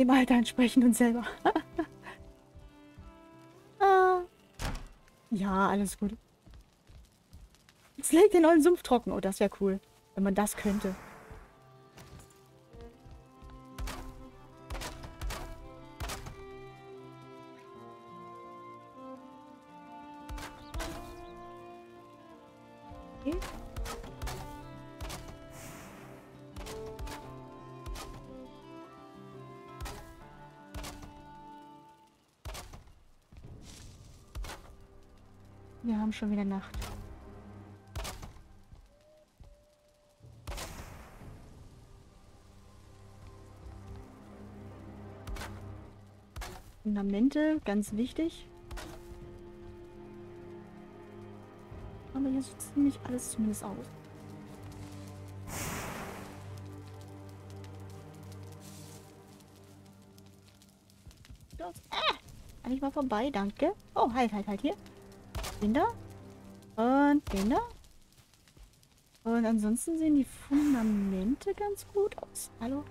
Dem Alter entsprechend und selber. ah. Ja, alles gut. Jetzt legt den neuen Sumpf trocken. Oh, das wäre cool. Wenn man das könnte. Schon wieder Nacht. Fundamente, ganz wichtig. Aber hier sieht ziemlich alles zumindest aus. Das, ah, kann ich mal vorbei, danke. Oh, halt, halt, halt, hier. Den da. Und da. Und ansonsten sehen die Fundamente ganz gut aus. Hallo?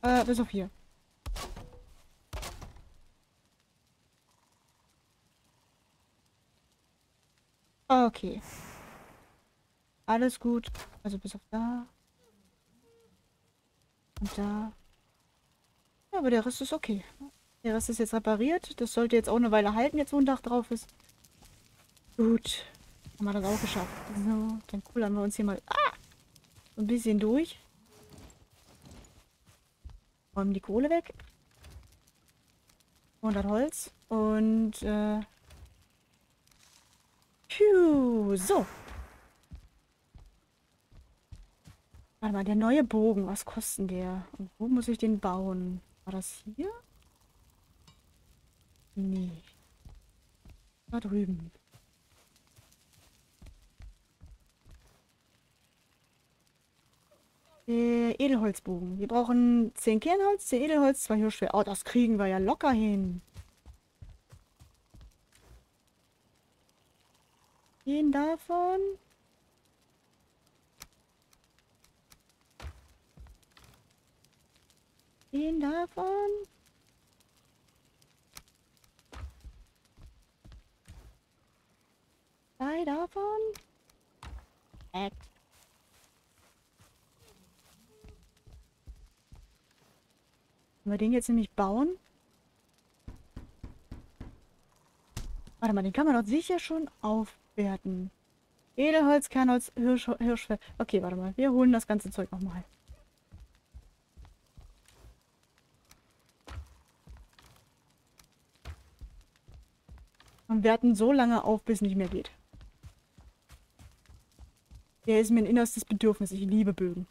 Äh, bis auf hier. Okay. Alles gut. Also bis auf da. Und da. Ja, aber der Rest ist okay. Der Rest ist jetzt repariert. Das sollte jetzt auch eine Weile halten, jetzt wo ein Dach drauf ist. Gut. Haben wir das auch geschafft. So, dann kullern wir uns hier mal ah, so ein bisschen durch. Räumen die Kohle weg. Und das Holz. Und, äh... Phew, so. Warte mal, der neue Bogen, was kostet der? Und wo muss ich den bauen? War das hier? Nee. Da drüben. Der Edelholzbogen. Wir brauchen 10 Kernholz, 10 Edelholz, 2 Hirschschwer. Oh, das kriegen wir ja locker hin. Den davon. Den davon. Zwei davon. Act. Wenn wir den jetzt nämlich bauen. Warte mal, den kann man doch sicher schon aufwerten. Edelholz, Kernholz, Hirsch, Hirschfell. Okay, warte mal. Wir holen das ganze Zeug nochmal. Und werten so lange auf, bis nicht mehr geht. Der ist mir ein innerstes Bedürfnis. Ich liebe Bögen.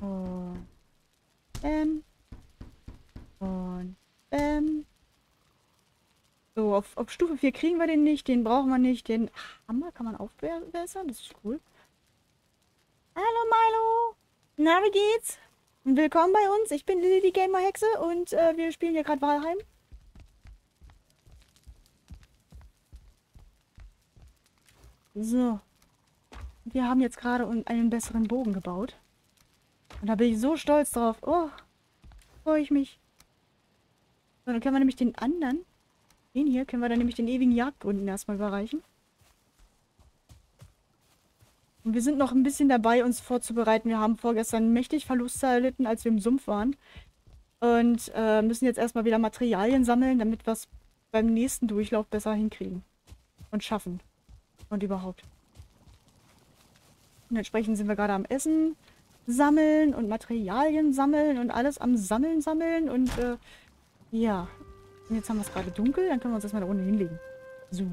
Und Bäm. Und Bäm. So, auf, auf Stufe 4 kriegen wir den nicht. Den brauchen wir nicht. Den Hammer kann man aufbessern. Das ist cool. Hallo Milo. Na, wie geht's? Willkommen bei uns. Ich bin Lilly die Gamer Hexe und äh, wir spielen hier gerade Walheim. So. Wir haben jetzt gerade einen besseren Bogen gebaut. Und da bin ich so stolz drauf. Oh, freue ich mich. So, dann können wir nämlich den anderen, den hier, können wir dann nämlich den ewigen Jagdgründen erstmal überreichen. Und wir sind noch ein bisschen dabei, uns vorzubereiten. Wir haben vorgestern mächtig Verluste erlitten, als wir im Sumpf waren. Und äh, müssen jetzt erstmal wieder Materialien sammeln, damit wir es beim nächsten Durchlauf besser hinkriegen. Und schaffen. Und überhaupt. Und entsprechend sind wir gerade am Essen sammeln und Materialien sammeln und alles am Sammeln sammeln. Und äh, ja. Und jetzt haben wir es gerade dunkel, dann können wir uns erstmal da unten hinlegen. So.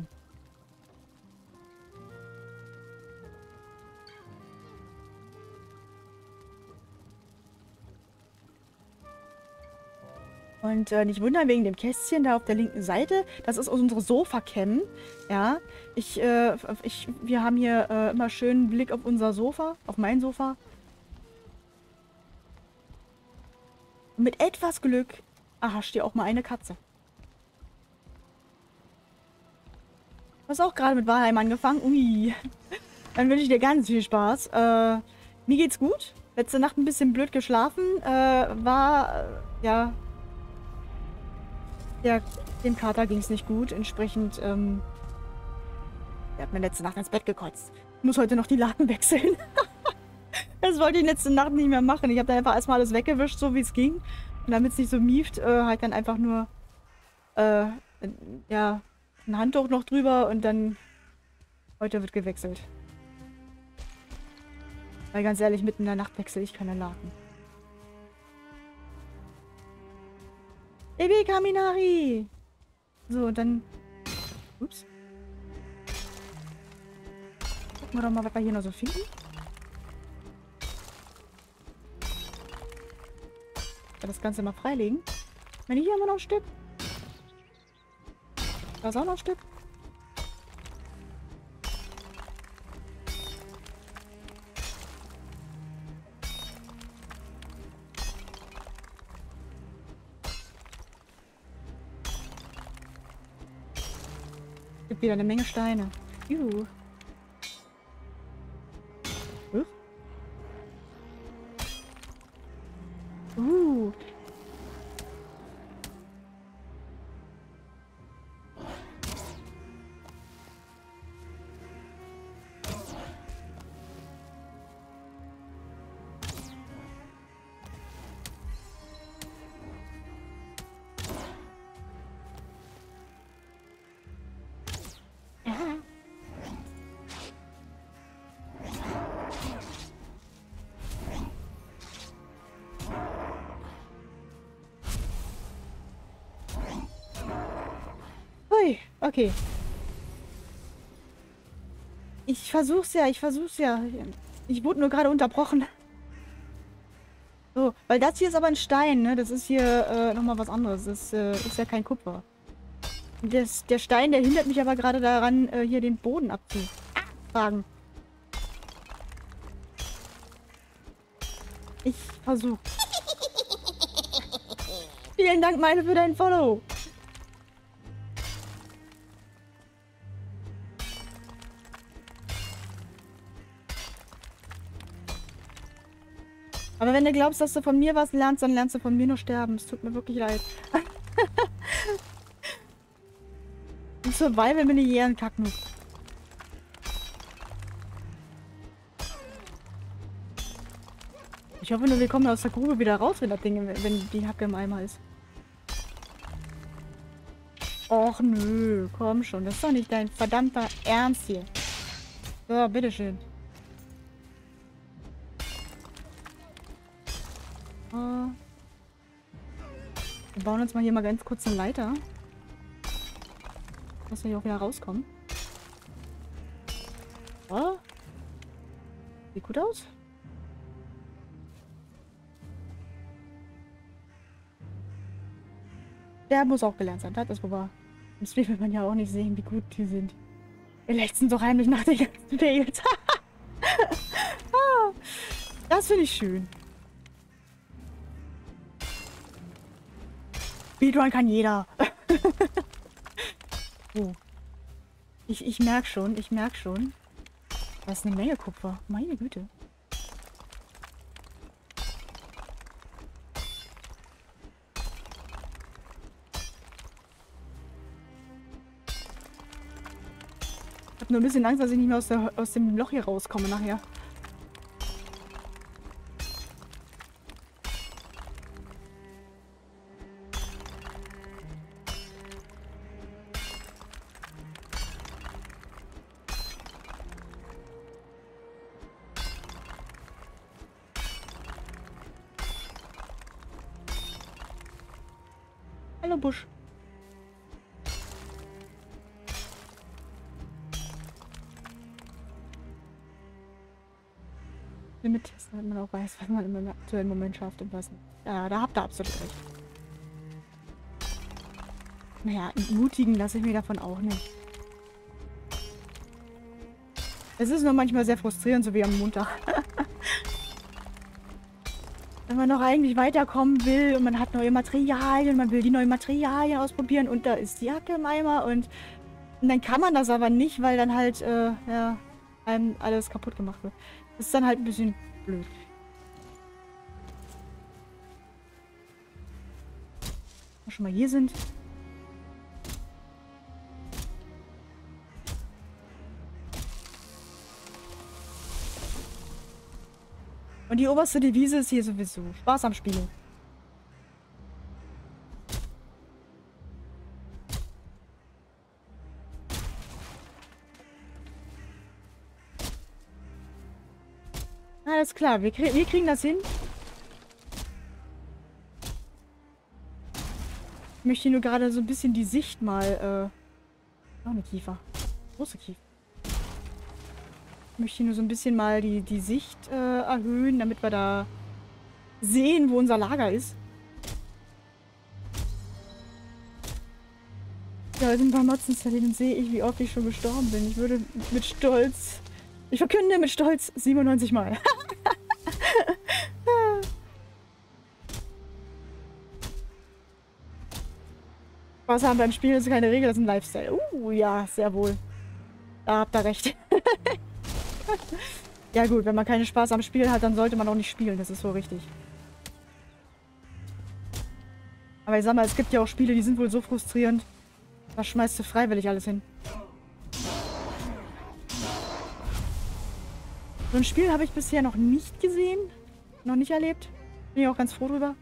Und äh, nicht wundern wegen dem Kästchen da auf der linken Seite. Das ist unsere Sofa-Cam. Ja, ich, äh, ich, wir haben hier äh, immer schönen Blick auf unser Sofa, auf mein Sofa. Und mit etwas Glück erhascht ihr auch mal eine Katze. Du hast auch gerade mit Wahlheim angefangen. Ui. Dann wünsche ich dir ganz viel Spaß. Äh, Mir geht's gut. Letzte Nacht ein bisschen blöd geschlafen. Äh, war, äh, ja... Der, dem Kater ging's nicht gut. Entsprechend, ähm... Er hat mir letzte Nacht ins Bett gekotzt. Ich muss heute noch die Laden wechseln. das wollte ich letzte Nacht nicht mehr machen. Ich habe dann einfach erstmal alles weggewischt, so wie es ging. Und damit es nicht so mieft, äh, halt dann einfach nur, äh, ja, ein Handtuch noch drüber und dann heute wird gewechselt. Weil ganz ehrlich, mitten in der Nacht wechsle ich keine Laken. Baby Kaminari! So, und dann... Ups. Gucken wir doch mal, was wir hier noch so finden. Das Ganze mal freilegen. Wenn hier haben wir noch ein Stück. Da ist auch noch ein Stück. Gibt wieder eine Menge Steine. Juhu. Okay. Ich versuch's ja, ich versuch's ja. Ich wurde nur gerade unterbrochen. So, weil das hier ist aber ein Stein, ne? Das ist hier äh, nochmal was anderes. Das äh, ist ja kein Kupfer. Das, der Stein, der hindert mich aber gerade daran, äh, hier den Boden abzutragen. Ich versuch. Vielen Dank, meine, für dein Follow. Aber wenn du glaubst, dass du von mir was lernst, dann lernst du von mir nur sterben. Es tut mir wirklich leid. Im Survival bin ich eher ein Kacknuck. Ich hoffe nur, wir kommen aus der Grube wieder raus, wenn das Ding, wenn die Hacke im Eimer ist. Och nö, komm schon. Das ist doch nicht dein verdammter Ernst hier. So, bitteschön. Wir bauen uns mal hier mal ganz kurz eine Leiter. Dass wir hier auch wieder rauskommen. So. Sieht gut aus. Der muss auch gelernt sein. Das ist wobei. Im Stream will man ja auch nicht sehen, wie gut die sind. Wir lechzen so heimlich nach den ganzen Fails. Das finde ich schön. Speedrun kann jeder. oh. Ich, ich merke schon, ich merke schon. Das ist eine Menge Kupfer. Meine Güte. Ich habe nur ein bisschen Angst, dass ich nicht mehr aus, der, aus dem Loch hier rauskomme nachher. Auch weiß, was man im aktuellen Moment schafft und was nicht. Ja, da habt ihr absolut recht. Naja, entmutigen lasse ich mich davon auch nicht. Es ist nur manchmal sehr frustrierend, so wie am Montag. Wenn man noch eigentlich weiterkommen will und man hat neue Materialien, man will die neuen Materialien ausprobieren und da ist die Jacke im Eimer und, und dann kann man das aber nicht, weil dann halt, äh, ja, einem alles kaputt gemacht wird. Das ist dann halt ein bisschen blöd. Schon mal hier sind. Und die oberste Devise ist hier sowieso. Spaß am Spielen. Alles klar, wir, krie wir kriegen das hin. Ich möchte nur gerade so ein bisschen die Sicht mal... Äh, noch eine Kiefer. Große Kiefer. Ich möchte nur so ein bisschen mal die, die Sicht äh, erhöhen, damit wir da sehen, wo unser Lager ist. Ja, sind paar installiert und sehe ich, wie oft ich schon gestorben bin. Ich würde mit Stolz... Ich verkünde mit Stolz 97 Mal. Was haben beim Spielen ist keine Regel, das ist ein Lifestyle. Uh, ja, sehr wohl. Da habt ihr recht. ja gut, wenn man keinen Spaß am Spiel hat, dann sollte man auch nicht spielen. Das ist so richtig. Aber ich sag mal, es gibt ja auch Spiele, die sind wohl so frustrierend. Da schmeißt du freiwillig alles hin. So ein Spiel habe ich bisher noch nicht gesehen. Noch nicht erlebt. Bin ich auch ganz froh drüber.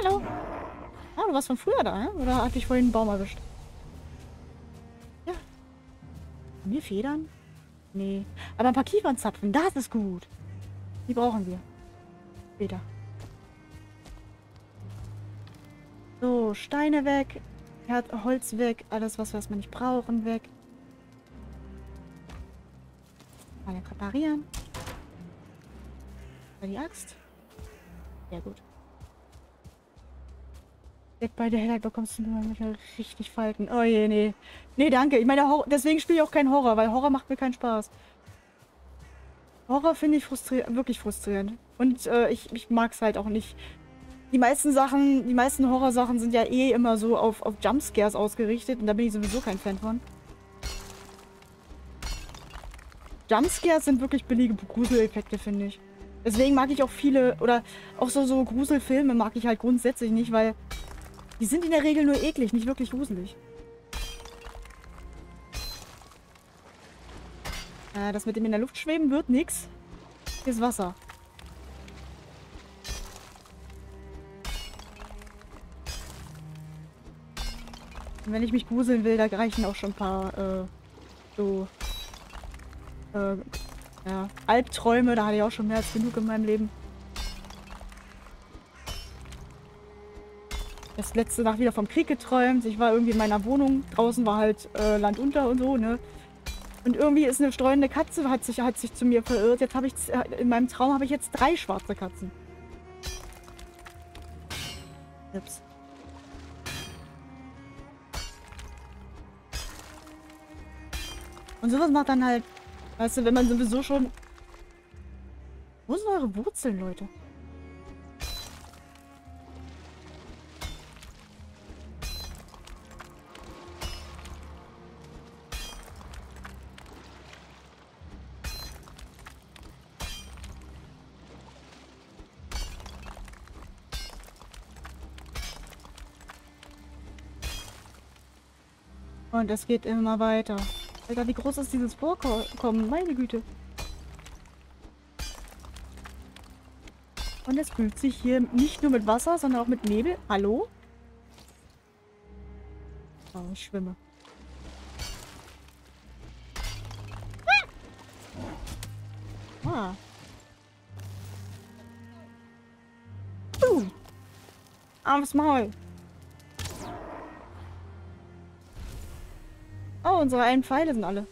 Hallo. Ah, du warst von früher da, ne? Oder hatte ich vorhin einen Baum erwischt? Ja. Haben wir Federn? Nee. Aber ein paar Kiefernzapfen, das ist gut. Die brauchen wir. Später. So, Steine weg. Holz weg. Alles, was, wir nicht brauchen, weg. Mal reparieren. Die Axt. Sehr gut. Dead by Daylight bekommst du nur richtig Falten. Oh je, nee. Nee, danke. Ich meine, deswegen spiele ich auch keinen Horror, weil Horror macht mir keinen Spaß. Horror finde ich frustri wirklich frustrierend. Und äh, ich, ich mag es halt auch nicht. Die meisten Sachen, die meisten Horrorsachen sind ja eh immer so auf, auf Jumpscares ausgerichtet und da bin ich sowieso kein Fan von. Jumpscares sind wirklich billige Gruseleffekte, finde ich. Deswegen mag ich auch viele, oder auch so, so Gruselfilme mag ich halt grundsätzlich nicht, weil die sind in der Regel nur eklig, nicht wirklich gruselig. Äh, das mit dem in der Luft schweben wird nix. Hier ist Wasser. Und wenn ich mich gruseln will, da reichen auch schon ein paar, äh, so, äh, ja, Albträume. Da hatte ich auch schon mehr als genug in meinem Leben. Das letzte Nacht wieder vom Krieg geträumt. Ich war irgendwie in meiner Wohnung. Draußen war halt äh, Land unter und so, ne? Und irgendwie ist eine streunende Katze, hat sich, hat sich zu mir verirrt. Jetzt habe ich, äh, in meinem Traum habe ich jetzt drei schwarze Katzen. Ups. Und sowas macht dann halt, weißt du, wenn man sowieso schon... Wo sind eure Wurzeln, Leute? Und es geht immer weiter. Alter, wie groß ist dieses Vorkommen? Meine Güte. Und es fühlt sich hier nicht nur mit Wasser, sondern auch mit Nebel. Hallo? Oh, ich schwimme. Ah. ah. Uh. Armes Maul. Unsere einen Pfeile sind alle.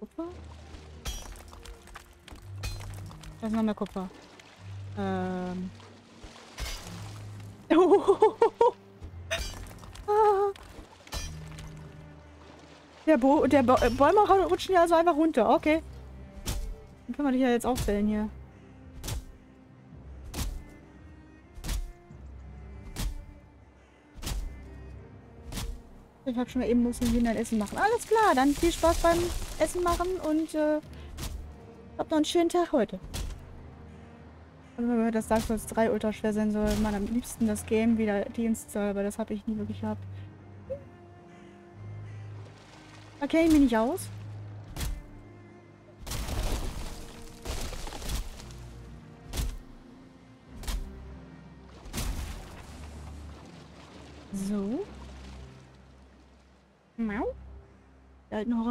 Kupfer? Da ist noch mehr Kupfer. Ähm. Der, Bo der Bo Bäume rutschen ja also einfach runter. Okay. Dann können wir dich ja jetzt auffällen hier. Ich habe schon mal eben mussten wir ein Essen machen. Alles klar, dann viel Spaß beim Essen machen und äh, habt noch einen schönen Tag heute. Ich habe gehört, dass Dark Souls 3 ultra schwer sein soll. Man am liebsten das Game wieder deinstall, aber das habe ich nie wirklich gehabt. Da kenne ich mich nicht aus.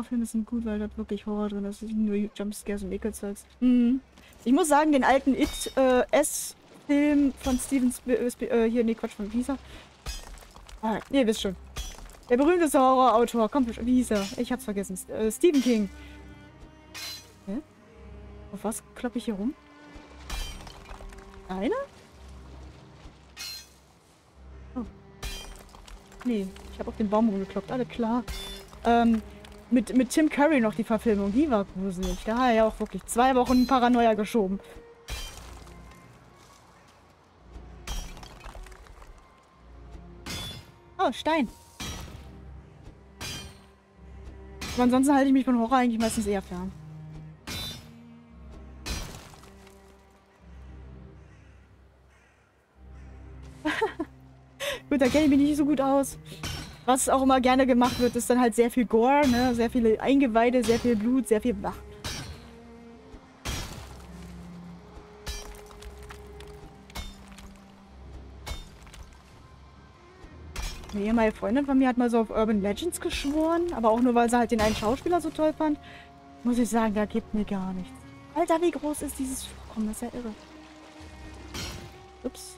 Horrorfilme sind gut, weil dort wirklich Horror drin ist. Das sind nur Jumpscares und Ekelzeugs. Mhm. Ich muss sagen, den alten It äh, S-Film von Steven Sp Sp äh, hier, nee, Quatsch, von er? Ah, nee, wisst schon. Der berühmteste Horrorautor. Komm, wie hieß er? Ich hab's vergessen. Äh, Stephen King. Hä? Auf was kloppe ich hier rum? Einer? Oh. Nee, ich habe auf den Baum rumgekloppt. Alle klar. Ähm, mit, mit Tim Curry noch die Verfilmung. Die war gruselig. Da hat er ja auch wirklich zwei Wochen Paranoia geschoben. Oh, Stein. Aber ansonsten halte ich mich von Horror eigentlich meistens eher fern. gut, da kenne ich mich nicht so gut aus. Was auch immer gerne gemacht wird, ist dann halt sehr viel Gore, ne? Sehr viele Eingeweide, sehr viel Blut, sehr viel... Ach. Eine ehemalige Freundin von mir hat mal so auf Urban Legends geschworen, aber auch nur, weil sie halt den einen Schauspieler so toll fand. Muss ich sagen, da gibt mir gar nichts. Alter, wie groß ist dieses Vorkommen? Das ist ja irre. Ups.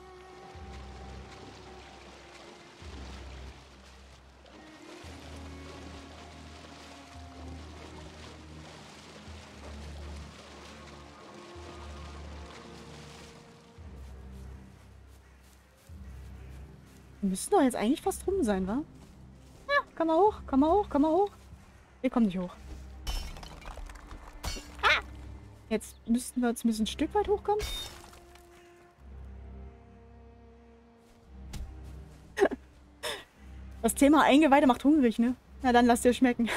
Wir müssen doch jetzt eigentlich fast rum sein, wa? Ja, komm mal hoch, komm mal hoch, komm mal hoch. Wir kommen nicht hoch. Ah! Jetzt müssten wir jetzt ein Stück weit hochkommen. Das Thema Eingeweide macht hungrig, ne? Na dann lass dir schmecken.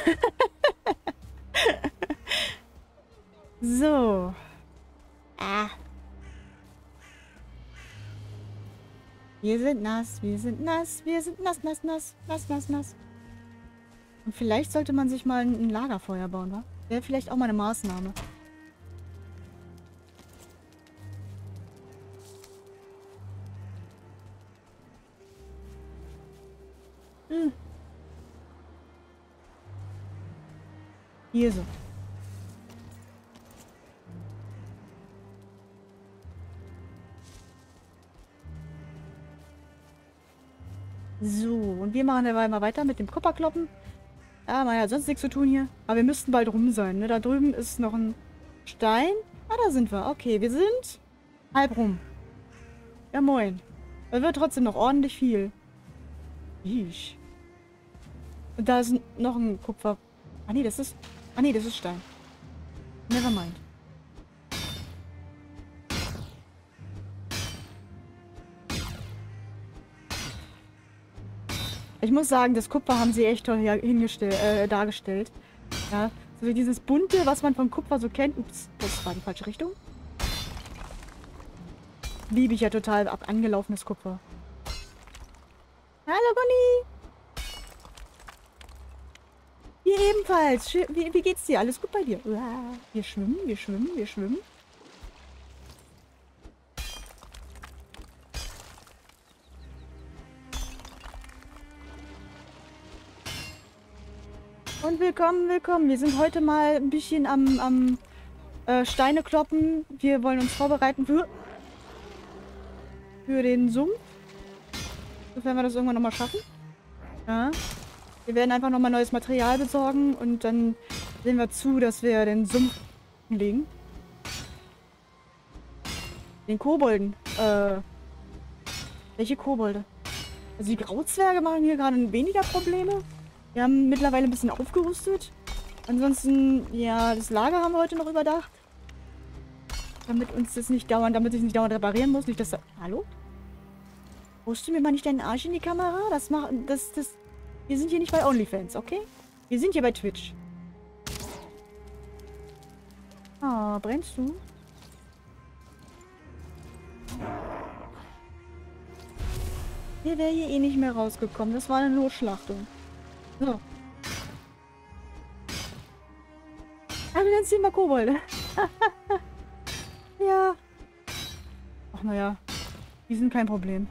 so. Ah. Wir sind nass, wir sind nass, wir sind nass, nass, nass, nass, nass, nass. Und vielleicht sollte man sich mal ein Lagerfeuer bauen, wa? Wäre vielleicht auch mal eine Maßnahme. Hm. Hier so. So, und wir machen dabei mal weiter mit dem Kupferkloppen. Ja, man hat sonst nichts zu tun hier. Aber wir müssten bald rum sein, ne? Da drüben ist noch ein Stein. Ah, da sind wir. Okay, wir sind halb rum. Ja, moin. Da wird trotzdem noch ordentlich viel. Yeesh. Und da ist noch ein Kupfer... Ah, nee, das ist... Ah, nee, das ist Stein. Never mind. Ich muss sagen, das Kupfer haben sie echt toll äh, dargestellt. Ja, so wie dieses bunte, was man vom Kupfer so kennt. Ups, das war die falsche Richtung. Liebe ich ja total ab angelaufenes Kupfer. Hallo, Bonnie! Hier ebenfalls. Wie, wie geht's dir? Alles gut bei dir? Wir schwimmen, wir schwimmen, wir schwimmen. Und willkommen, willkommen. Wir sind heute mal ein bisschen am, am äh, Steine kloppen. Wir wollen uns vorbereiten für, für den Sumpf. Sofern wir das irgendwann nochmal schaffen. Ja. Wir werden einfach nochmal neues Material besorgen und dann sehen wir zu, dass wir den Sumpf legen. Den Kobolden. Äh, welche Kobolde? Also die Grauzwerge machen hier gerade weniger Probleme. Wir haben mittlerweile ein bisschen aufgerüstet. Ansonsten, ja, das Lager haben wir heute noch überdacht. Damit uns das nicht dauernd, damit ich nicht dauernd reparieren muss. Nicht, dass da, Hallo? Du mir mal nicht deinen Arsch in die Kamera? Das macht, das, das... Wir sind hier nicht bei OnlyFans, okay? Wir sind hier bei Twitch. Ah, brennst du? Hier wäre hier eh nicht mehr rausgekommen. Das war eine Notschlachtung. So. Ah, du nennst ihn mal Kobolde. ja. Ach, naja. Die sind kein Problem.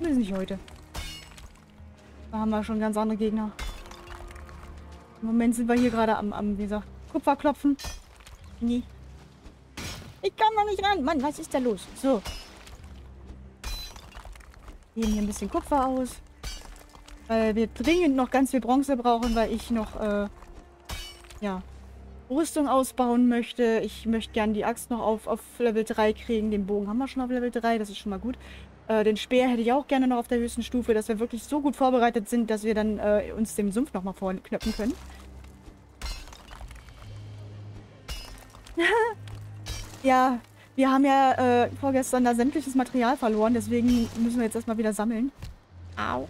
Ist nicht heute. Da haben wir schon ganz andere Gegner. Im Moment sind wir hier gerade am, am, wie gesagt, Kupferklopfen. Nee. Ich kann noch nicht ran. Mann, was ist da los? So. Nehmen hier ein bisschen Kupfer aus. Weil wir dringend noch ganz viel Bronze brauchen, weil ich noch, äh, ja, Rüstung ausbauen möchte. Ich möchte gerne die Axt noch auf, auf Level 3 kriegen. Den Bogen haben wir schon auf Level 3, das ist schon mal gut. Äh, den Speer hätte ich auch gerne noch auf der höchsten Stufe, dass wir wirklich so gut vorbereitet sind, dass wir dann äh, uns dem Sumpf nochmal vorknöpfen können. ja, wir haben ja äh, vorgestern da sämtliches Material verloren, deswegen müssen wir jetzt erstmal wieder sammeln. Au.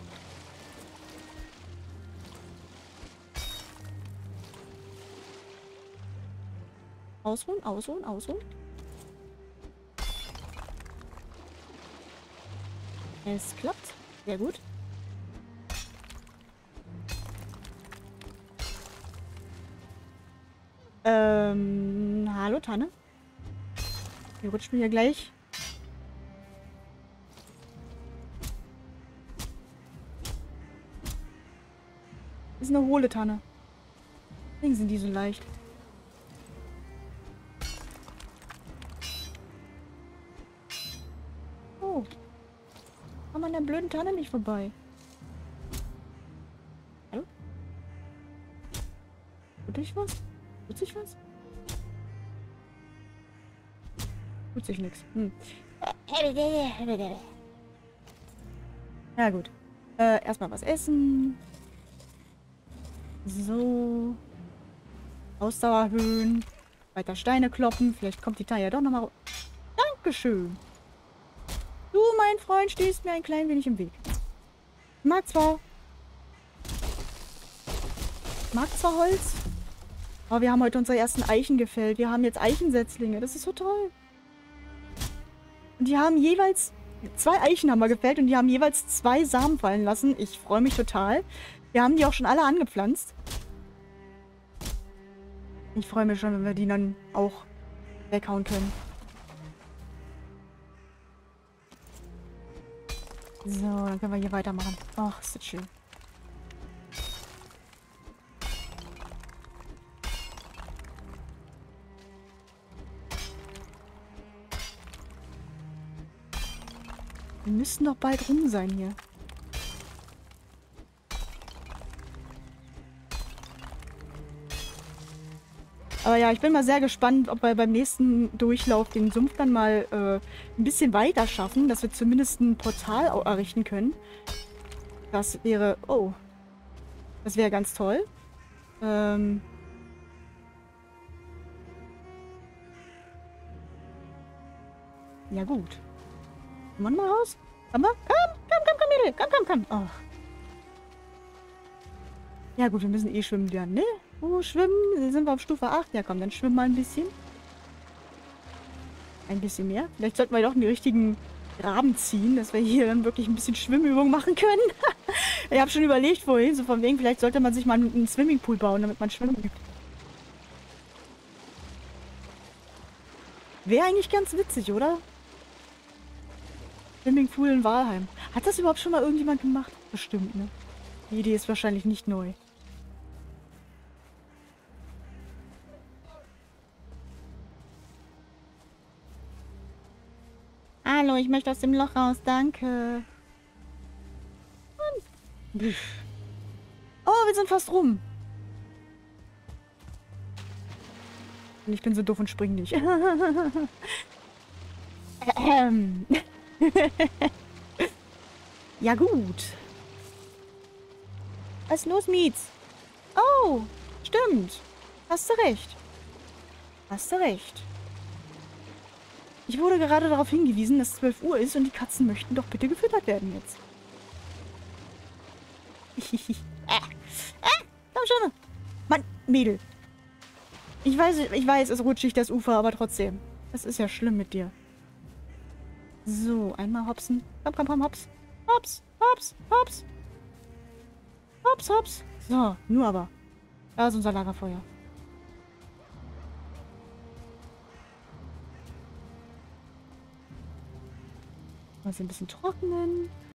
Ausruhen, ausruhen, ausruhen. Es klappt. Sehr gut. Ähm, hallo Tanne. Wir rutschen hier gleich. Das ist eine hohle Tanne. Deswegen sind die so leicht. Tanne nicht vorbei. Hallo? Tut sich was? Tut sich was? Tut sich nichts. Hm. Ja gut. Äh, erstmal was essen. So. Ausdauer erhöhen. Weiter Steine kloppen. Vielleicht kommt die Taya doch nochmal... Dankeschön. Mein Freund, stehst mir ein klein wenig im Weg. Mag zwar... Mag zwar Holz. Aber wir haben heute unsere ersten Eichen gefällt. Wir haben jetzt Eichensetzlinge. Das ist so toll. Und die haben jeweils... Zwei Eichen haben wir gefällt und die haben jeweils zwei Samen fallen lassen. Ich freue mich total. Wir haben die auch schon alle angepflanzt. Ich freue mich schon, wenn wir die dann auch weghauen können. So, dann können wir hier weitermachen. Ach, ist das schön. Wir müssen doch bald rum sein hier. Aber ja, ich bin mal sehr gespannt, ob wir beim nächsten Durchlauf den Sumpf dann mal äh, ein bisschen weiter schaffen, dass wir zumindest ein Portal errichten können. Das wäre... Oh. Das wäre ganz toll. Ähm... Ja gut. Kommen wir mal raus? Komm mal? Komm, komm, komm, komm, Mädel. Komm, komm, komm. Oh. Ja gut, wir müssen eh schwimmen lernen, ne? Oh, schwimmen. Sind wir auf Stufe 8? Ja komm, dann schwimmen mal ein bisschen. Ein bisschen mehr. Vielleicht sollten wir doch in die richtigen Graben ziehen, dass wir hier dann wirklich ein bisschen Schwimmübung machen können. ich habe schon überlegt vorhin, so von wegen, vielleicht sollte man sich mal einen Swimmingpool bauen, damit man schwimmen übt. Wäre eigentlich ganz witzig, oder? Swimmingpool in Walheim. Hat das überhaupt schon mal irgendjemand gemacht? Bestimmt, ne? Die Idee ist wahrscheinlich nicht neu. Hallo, ich möchte aus dem Loch raus. Danke. Oh, wir sind fast rum. Und ich bin so doof und spring nicht. ähm. ja gut. Was ist los, Mietz? Oh, stimmt. Hast du recht. Hast du recht. Ich wurde gerade darauf hingewiesen, dass 12 Uhr ist und die Katzen möchten doch bitte gefüttert werden jetzt. äh, äh, komm schon. Mann, Mädel. Ich weiß, ich weiß, es rutschig das Ufer, aber trotzdem. Das ist ja schlimm mit dir. So, einmal hopsen. Komm, komm, komm, hops. Hops, hops, hops. Hops, hops. So, nur aber. Da ist unser Lagerfeuer. Mal sie ein bisschen trocknen.